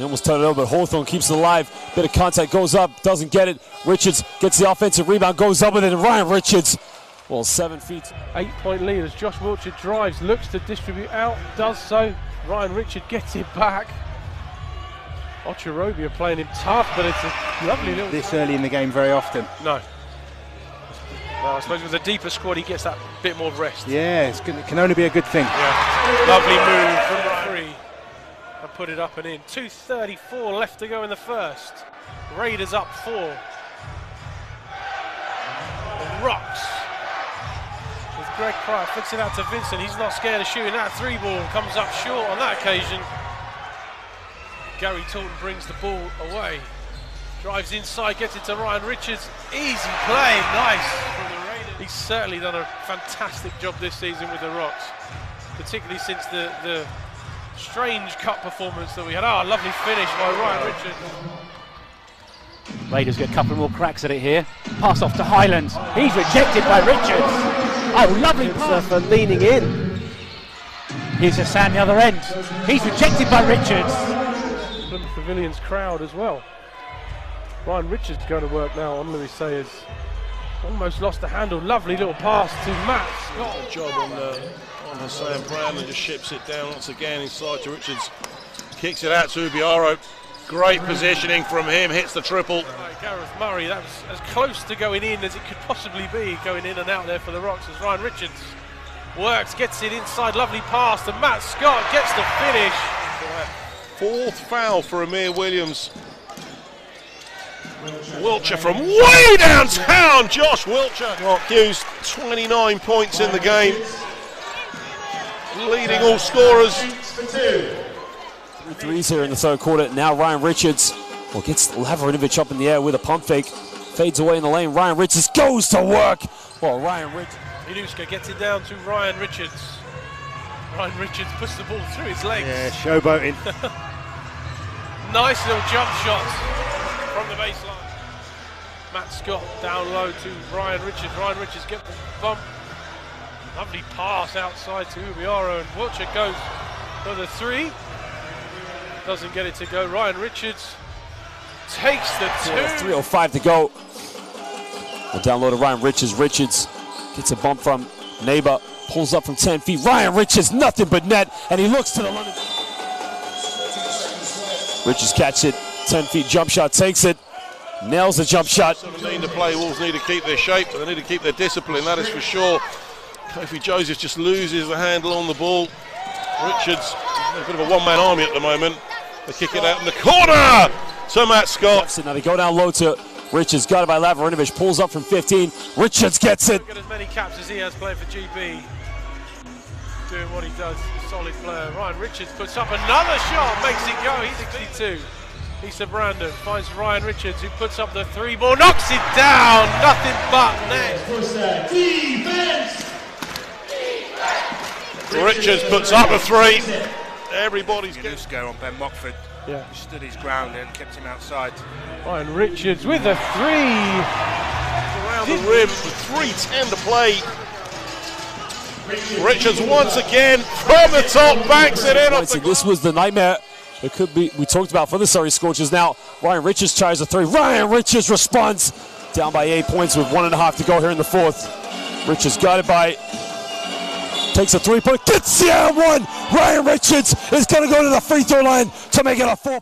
They almost turned it over, but Hawthorne keeps it alive. Bit of contact goes up, doesn't get it. Richards gets the offensive rebound, goes up with it, and Ryan Richards, well, seven feet. Eight point lead as Josh Wiltshire drives, looks to distribute out, does so. Ryan Richard gets it back. Ocherobia playing him tough, but it's a lovely little. This early in the game very often. No. No, I suppose with a deeper squad, he gets that bit more rest. Yeah, it's good, it can only be a good thing. Yeah. Lovely move from the three. And put it up and in. 2.34 left to go in the first. Raiders up four. Rocks. With Greg Pryor flicks it out to Vincent. He's not scared of shooting that three ball. Comes up short on that occasion. Gary Taunton brings the ball away. Drives inside, gets it to Ryan Richards. Easy play, nice. He's certainly done a fantastic job this season with the Rocks, particularly since the, the strange cup performance that we had. Ah, oh, lovely finish by Ryan Richards. Raiders get a couple more cracks at it here. Pass off to Highlands. He's rejected by Richards. Oh, lovely pass. for leaning in. Here's Hassan the other end. He's rejected by Richards. Plymouth Pavilions crowd as well. Ryan Richards going to work now on Louis Sayers. Almost lost the handle. Lovely little pass to Matt Scott. Good job on, uh, on Hassan Brown and just ships it down once again inside to Richards. Kicks it out to Ubiaro. Great positioning from him, hits the triple. Right, Gareth Murray, that was as close to going in as it could possibly be, going in and out there for the Rocks as Ryan Richards works, gets it inside, lovely pass to Matt Scott, gets the finish. Fourth foul for Amir Williams. Wiltshire from way downtown, Josh Wiltshire. Mark Hughes, 29 points in the game, leading all scorers. Three threes here in the third quarter. Now Ryan Richards well, gets Lavrinovic up in the air with a pump fake. Fades away in the lane. Ryan Richards goes to work. Well, Ryan Richards. Inuska gets it down to Ryan Richards. Ryan Richards puts the ball through his legs. Yeah, showboating. nice little jump shot from the baseline. Matt Scott down low to Ryan Richards. Ryan Richards gets the bump. Lovely pass outside to Ubiaro and Wiltshire goes for the three. Doesn't get it to go. Ryan Richards takes the two. Yeah, 3.05 to go. Download to Ryan Richards. Richards gets a bump from Neighbor. Pulls up from 10 feet. Ryan Richards, nothing but net. And he looks to the London. Richards catch it. 10 feet jump shot, takes it. Nails the jump shot. 17 to play. Wolves need to keep their shape, they need to keep their discipline, that is for sure. Kofi Joseph just loses the handle on the ball. Richards, a bit of a one-man army at the moment. They kick it out in the corner to Matt Scott. Now they go down low to Richards, got it by Lavrinovic, pulls up from 15. Richards gets it. Get as many caps as he has playing for GB. Doing what he does, solid player. Ryan Richards puts up another shot, makes it go. He's 62. Issa Brandon finds Ryan Richards, who puts up the three ball, knocks it down. Nothing but net. Defense. Richards puts up a three. Everybody's getting go on Ben Mockford. Yeah. He stood his ground and kept him outside. Ryan Richards with a three. Around the rim with 3.10 to play. Richards once again from the top banks it in. Off the this was the nightmare. It could be we talked about for the Surrey Scorchers. Now Ryan Richards tries a three. Ryan Richards responds down by eight points with one and a half to go here in the fourth. Richards got it by takes a three point, gets the one. Ryan Richards is going to go to the free throw line to make it a four.